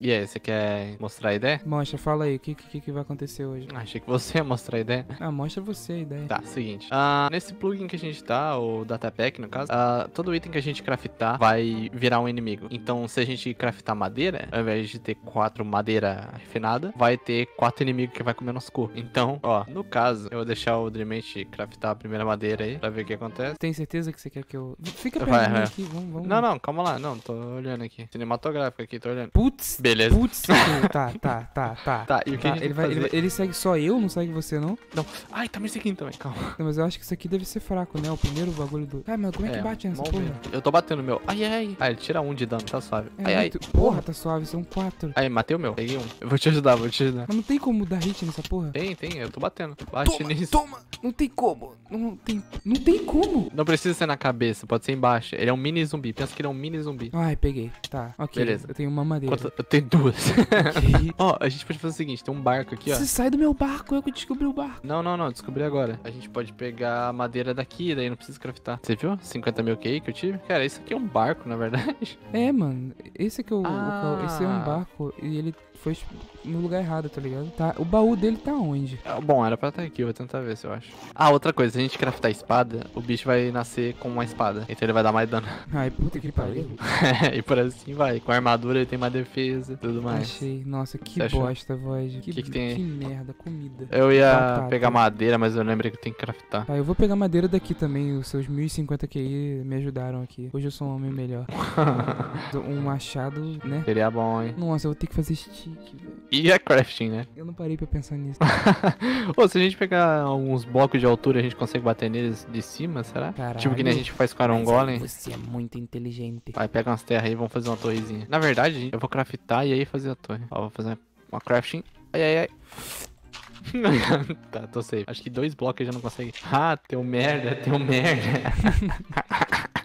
E aí, você quer mostrar a ideia? Mostra, fala aí, o que, que, que vai acontecer hoje? Ah, Achei que você ia mostrar a ideia. Ah, mostra você a ideia. Tá, seguinte. Ah, nesse plugin que a gente tá, o Datapack no caso, ah, todo item que a gente craftar vai virar um inimigo. Então, se a gente craftar madeira, ao invés de ter quatro madeira refinada, vai ter quatro inimigos que vai comer nosso corpo. Então, ó, no caso, eu vou deixar o Dreamate craftar a primeira madeira aí, pra ver o que acontece. Tem certeza que você quer que eu. Fica vai. aqui, vamos, vamos. Não, não, calma lá. Não, tô olhando aqui. Cinematográfico aqui, tô olhando. Putz, Beleza. putz. tá, tá, tá, tá. Tá, e o que Tá, a gente ele, vai ele, fazer? vai- ele segue só eu, não segue você não? Ai, tá me seguindo também, calma. Não, mas eu acho que isso aqui deve ser fraco, né? O primeiro bagulho do. Ah, mas como é que bate nessa porra? Eu tô batendo o meu. Ai, ai. Ah, ele tira um de dano, tá suave. É ai, ai. muito- Porra, tá suave, são quatro. Aí, matei o meu. Peguei um. Eu vou te ajudar, vou te ajudar. Mas não tem como dar hit nessa porra? Tem, tem, eu tô batendo. Bate Toma, nisso. toma! Não tem como. Não tem. Não tem como! Não precisa ser na cabeça, pode ser embaixo. Ele é um mini zumbi. Pensa que ele é um mini zumbi. Ai, peguei. Tá, ok. Beleza. Eu tenho uma madeira. Quanto- Eu tenho duas. Ok. Ó, a gente pode fazer o seguinte: tem um barco aqui, ó. Você sai do meu barco, eu que descobri o barco. Não, não, não, descobri agora. A gente pode pegar a madeira daqui, daí não precisa craftar. Você viu? 50 mil QI que eu tive? Cara, isso aqui é um barco, na verdade. É, mano, esse aqui é o, ca- esse é um Ah. barco e ele foi no lugar errado, tá ligado? Tá, o baú dele tá onde? Ah, Bom, era pra estar aqui, eu vou tentar ver se eu acho. Ah, outra coisa, se a gente craftar espada, o bicho vai nascer com uma espada. Então ele vai dar mais dano. Ai, puta que pariu. e por assim vai. Com a armadura ele tem mais defesa tudo mais. Achei. Nossa, que Você bosta, voz. Que, Que que tem que merda, comida. Eu ia Batata. pegar madeira, mas eu lembrei que tem que craftar. Tá, eu vou pegar madeira daqui também. Os seus 1050 QI me ajudaram aqui. Hoje eu sou um homem melhor. um machado, né? Seria bom, hein? Nossa, eu vou ter que fazer stick, velho. E a crafting, né? Eu não parei pra pensar nisso. Ô, se a gente pegar alguns blocos de altura, a gente consegue bater neles de cima, será? Caralho. Tipo que nem a gente faz com Mas Golem. Você é muito inteligente. Vai, pega umas terras aí e vamos fazer uma torrezinha. Na verdade, eu vou craftar e aí fazer a torre. Ó, vou fazer uma crafting. Ai, ai, ai. tá, tô safe. Acho que dois blocos já não consegue. Ah, teu merda, teu merda.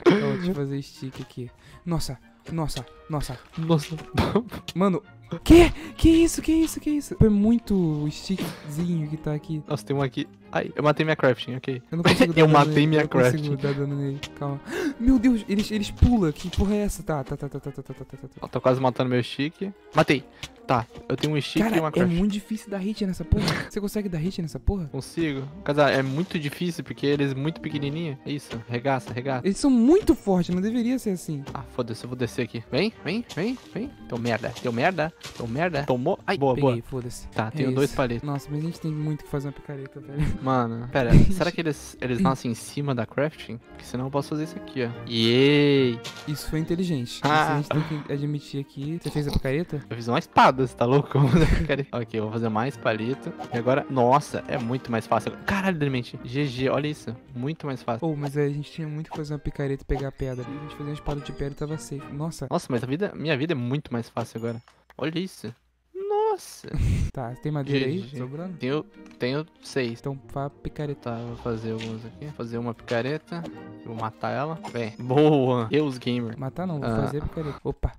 Deixa eu fazer stick aqui. Nossa, nossa, nossa. Nossa. Mano, que? Que isso, que isso, que isso? Foi muito stickzinho que tá aqui. Nossa, tem um aqui. Ai, eu matei minha crafting, ok. Eu não consigo dar Eu matei nele. minha eu crafting. Eu dar dano nele, calma. Meu Deus, eles, eles pulam. Que porra é essa? Tá, tá, tá, tá, tá, tá, tá, tá. tá. Tá, tá. tô quase matando meu stick. Matei. Tá, eu tenho um stick Cara, e uma é crafting. é muito difícil dar hit nessa porra. Você consegue dar hit nessa porra? Consigo. Cara, é muito difícil porque eles muito pequenininhos. É isso, regaça, regaça. Eles são muito fortes, não deveria ser assim. Ah, foda-se, eu vou descer aqui. Vem, vem, vem, vem. Teu merda, teu merda, teu merda. Tomou. Ai, boa, Peguei, boa. foda-se. Tá, É tenho dois isso. palitos. Nossa, mas a gente tem muito que fazer uma picareta, velho. Mano, pera, será que eles, eles nascem em cima da crafting? Porque senão eu posso fazer isso aqui, ó. Yay! Isso foi inteligente. Isso Ah. a gente tem que admitir aqui. Você fez a picareta? Eu fiz uma espada, você tá louco? Vou fazer picareta. ok, eu vou fazer mais palito. E agora, nossa, é muito mais fácil. Caralho, Demente. GG, olha isso. Muito mais fácil. Pô, mas a gente tinha muito que fazer uma picareta e pegar a pedra. A gente fazia uma espada de pedra e tava safe. Nossa, Nossa, mas a vida, minha vida é muito mais fácil agora. Olha isso. Nossa. tá. Tem madeira aí sobrando? Tenho, tenho seis. Então vá picareta. Tá, vou fazer alguns aqui. Fazer uma picareta. Vou matar ela. Vem. Boa. Deus Gamer. Matar não, vou Ah. fazer picareta. Opa.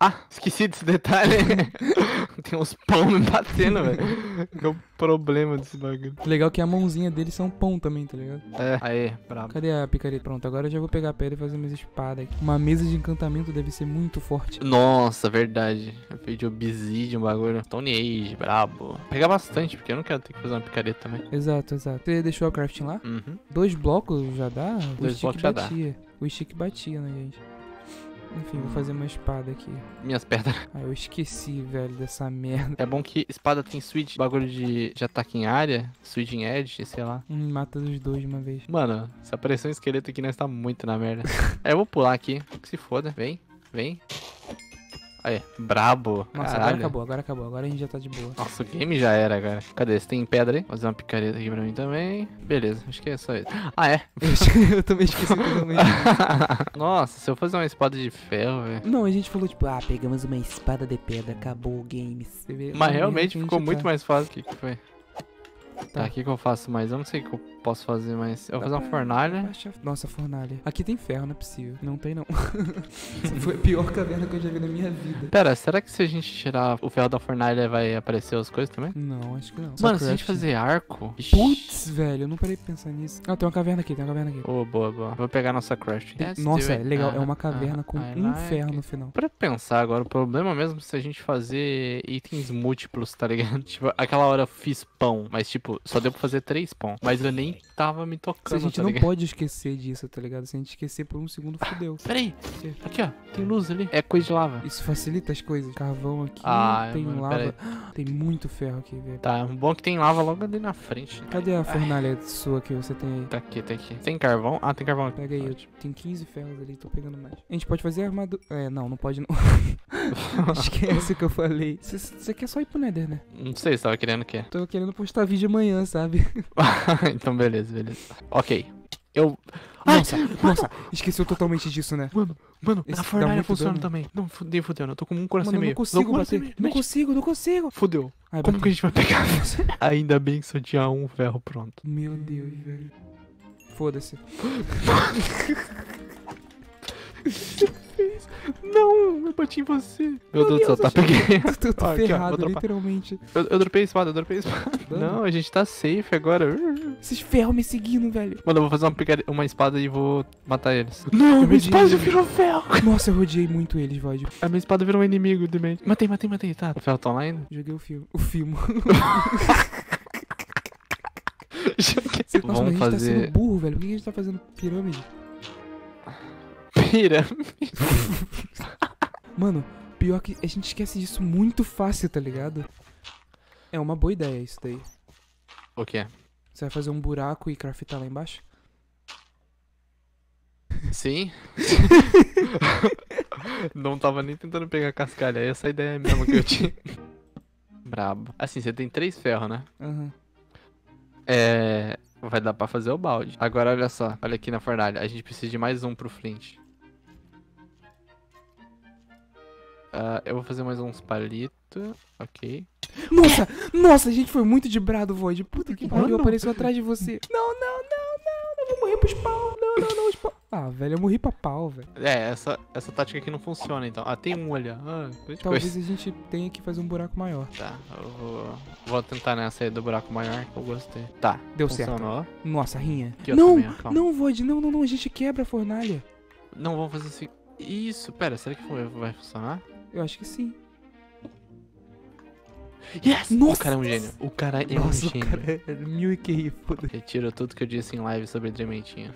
Ah, esqueci desse detalhe. Tem uns pão me batendo, velho. Que é o problema desse bagulho. Legal que a mãozinha deles são pão também, tá ligado? É. Aê, brabo. Cadê a picareta? Pronto, agora eu já vou pegar a pedra e fazer minhas espadas aqui. Uma mesa de encantamento deve ser muito forte. Nossa, verdade. Eu fiz de obsidian um bagulho. Tony Age, brabo. Vou pegar bastante, porque eu não quero ter que fazer uma picareta também. Exato, exato. Você deixou a crafting lá? Uhum. Dois blocos já dá? Dois blocos já dá. batia. O stick batia na gente. Enfim, vou fazer uma espada aqui. Minhas pedras. Ah, eu esqueci, velho, dessa merda. É bom que espada tem switch, bagulho de, de ataque em área, switch em edge, sei lá. Hum, mata os dois de uma vez. Mano, se aparecer um esqueleto aqui, nós tá muito na merda. é, eu vou pular aqui. Que se foda. Vem, vem. Aí, brabo. Nossa, Caralho. agora acabou, agora acabou. Agora a gente já tá de boa. Nossa, o game já era, cara. Cadê? Você tem pedra aí? Vou fazer uma picareta aqui pra mim também. Beleza, acho que é só isso. Ah, é? eu também esqueci totalmente. Nossa, se eu fazer uma espada de ferro, velho. Não, a gente falou tipo, ah, pegamos uma espada de pedra, acabou o vê- Mas realmente ficou tá- muito mais fácil. O que, que foi? Tá, o que, que eu faço mais? Eu não sei o que eu posso fazer mais. Eu vou Dá fazer uma pra- fornalha. Baixa- Nossa, fornalha. Aqui tem ferro, não é possível. Não tem, não. Essa foi a pior caverna que eu já vi na minha vida. Pera, será que se a gente tirar o ferro da fornalha vai aparecer as coisas também? Não, acho que não. Só Mano, se a gente fazer arco. Ixi. Putz, velho, eu não parei pra pensar nisso. Ah, tem uma caverna aqui, tem uma caverna aqui. Ô, boa, boa. Vou pegar nossa craft. Tem- Nossa, é legal. É uma caverna com um ferro no final. Pra pensar agora, o problema mesmo é se a gente fazer itens múltiplos, tá ligado? Tipo, aquela hora eu fiz pão, mas tipo, só deu pra fazer três pão. Mas eu nem tava me Se tocando, a gente tá não ligado? pode esquecer disso, tá ligado? Se a gente esquecer por um segundo, fudeu. Peraí, Que? aqui ó, tem luz ali. É coisa de lava. Isso facilita as coisas. Carvão aqui, Ah, tem mano, lava. Tem muito ferro aqui, velho. Tá, bom que tem lava logo ali na frente. Cadê a fornalha sua que você tem aí? Tá aqui, tá aqui. Tem carvão? Ah, tem carvão aqui. Pega aí, tenho 15 ferros ali, tô pegando mais. A gente pode fazer armadura. É, não, não pode não. Esquece o que eu falei. Você quer só ir pro Nether, né? Não sei, você tava querendo o quê? Tô querendo postar vídeo amanhã, sabe? então, beleza, beleza. Ok. Eu. Ai, Nossa, nossa, esqueceu totalmente disso, né? Mano, mano, Esse a dá fornalha funciona dano. também. Não, fudeu, fudeu. Eu tô com um coração Mano, meio. não consigo e bater. meio. Não consigo, não consigo. Fudeu. Ai, Como bate- que a gente vai pegar? Ainda bem que só tinha um ferro pronto. Meu Deus, velho. Foda-se. Não, eu bati em você. Meu Deus do céu, tá peguei. Tô, tô Ó, aqui, ó, ferrado, vou dropar. literalmente. Eu, eu dropei a espada, eu dropei a espada. Dano? Não, a gente tá safe agora. Esses ferros me seguindo, velho. Mano, eu vou fazer uma, picar- uma espada e vou matar eles. Não, Eu minha espada virou ferro. Nossa, eu rodeei muito eles, Void. A minha espada virou um inimigo de mente. Matei, matei, matei. Tá, o ferro tá online? Joguei o filme. O filme. Nossa, Nossa, mas a Vamos gente tá fazer sendo burro, velho. Por que a gente tá fazendo pirâmide? Pirâmide. Mano, pior que a gente esquece disso muito fácil, tá ligado? É uma boa ideia isso daí. O quê? Você vai fazer um buraco e craftar lá embaixo? Sim. Não tava nem tentando pegar cascalha, essa é ideia mesmo que eu tinha. Brabo. Assim, você tem três ferros, né? Aham. É. Vai dar pra fazer o balde. Agora olha só, olha aqui na fornalha. A gente precisa de mais um pro flint. Ah, eu vou fazer mais uns palitos. Ok. Nossa, nossa, a gente foi muito de brado, Void. Puta que pariu, apareceu atrás de você. Não, não, não, não, eu vou morrer pro spawn. Não, não, não, spawn. Ah, velho, eu morri pra pau, velho. É, essa, essa tática aqui não funciona então. Ah, tem um ali. ó. Ah, Talvez coisa. a gente tenha que fazer um buraco maior. Tá, eu vou, vou tentar nessa aí do buraco maior que eu gostei. Tá, Deu certo. funcionou. Nossa, rinha. Aqui, não, não, Void, não, não, não, a gente quebra a fornalha. Não, vamos fazer assim. Isso, pera, será que vai funcionar? Eu acho que sim. Yes! Nossa! O cara é um gênio. O cara é Nossa, um o gênio. cara é mil e QI, foda Retiro tudo que eu disse em live sobre Dreamentinho.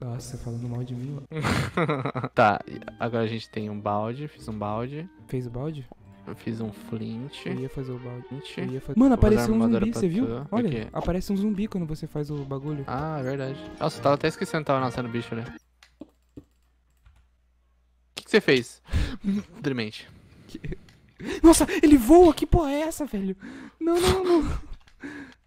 Nossa, falando mal de mim. tá, agora a gente tem um balde. Fiz um balde. Fez o balde? Eu fiz um flint. Eu ia fazer o balde. flint. Eu ia fazer... Mano, apareceu um zumbi, você viu? tu. Olha, aparece um zumbi quando você faz o bagulho. Ah, é verdade. Nossa, eu tava até esquecendo que tava nascendo bicho ali. Você fez? Dremente. Nossa, ele voa, que porra é essa, velho? Não, não, não.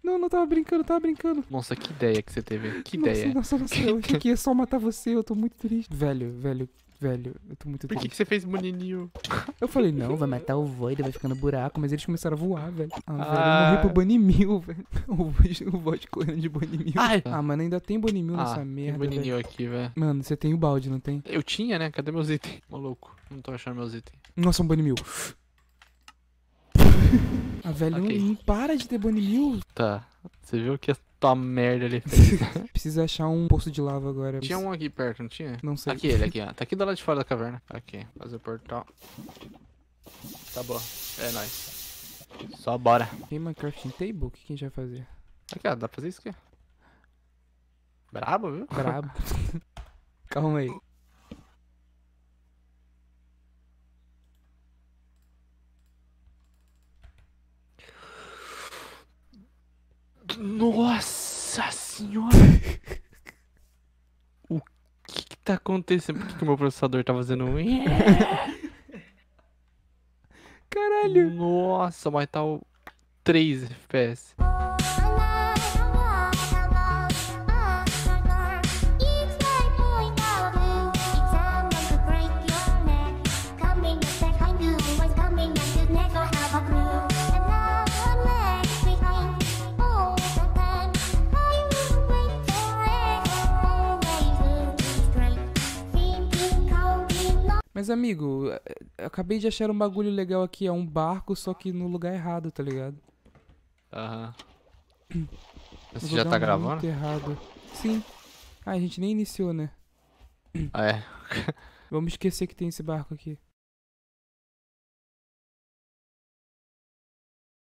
Não, não tava brincando, tava brincando. Nossa, que ideia que você teve. Que nossa, ideia. Nossa, nossa, eu achei que ia só matar você, eu tô muito triste. Velho, velho, velho, eu tô muito Por que, triste. que você fez menininho? Eu falei, não, vai matar o Void, vai ficando buraco, mas eles começaram a voar, velho. Ah, velho, eu Ah. morri pro Banimil, velho. O Void, o Void correndo de Banimil. Ai. Ah, mano, ainda tem Banimil Ah, nessa tem merda, velho. menininho aqui, velho. Mano, você tem o balde, não tem? Eu tinha, né? Cadê meus itens? Maluco, não tô achando meus itens. Nossa, um Banimil. Ah, velho, Ok. não, não para de ter. Tá, você viu que tua merda ele fez? Precisa achar um poço de lava agora. tinha um aqui perto, não tinha? Não sei. Aqui ele, aqui, ó. Tá aqui do lado de fora da caverna. Aqui, fazer o portal. Tá bom, é nóis. Só bora. Tem Minecraft Table? O que que a gente vai fazer? Aqui, ó, dá pra fazer isso aqui. Brabo, viu? Brabo. Calma aí. Nossa senhora! o que que tá acontecendo? Por que, que o meu processador tá fazendo um... Caralho. Nossa, mas tá o 3 FPS. Mas, amigo, é- acabei de achar um bagulho legal aqui. É um barco, só que no lugar errado, tá ligado? Aham. No Você já tá gravando? muito errado. Sim. Ah, a gente nem iniciou, né? É. Vamos esquecer que tem esse barco aqui.